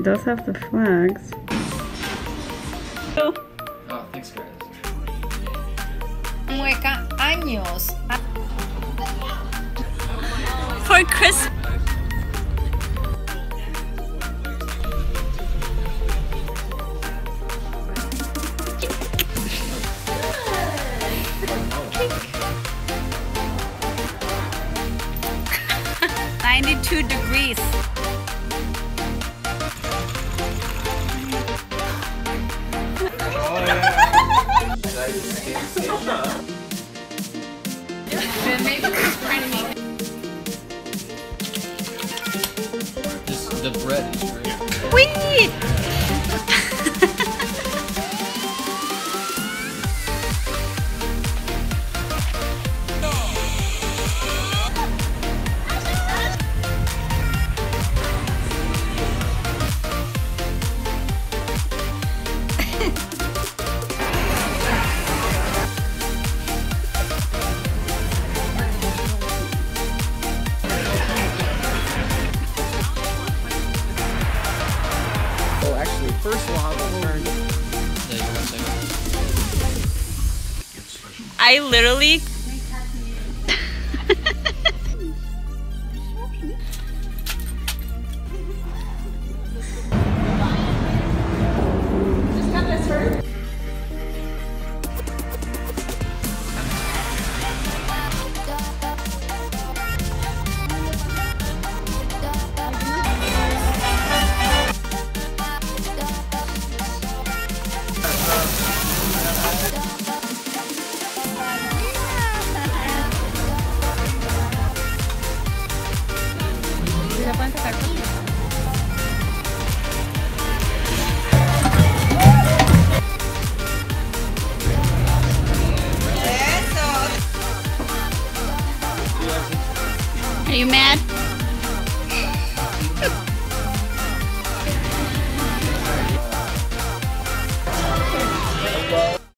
it does have the flags. Oh. oh, thanks guys. Mueca años. For Christmas. Ninety-two degrees. The bread is great. Sweet. First we'll have a. Yeah, you Are you mad?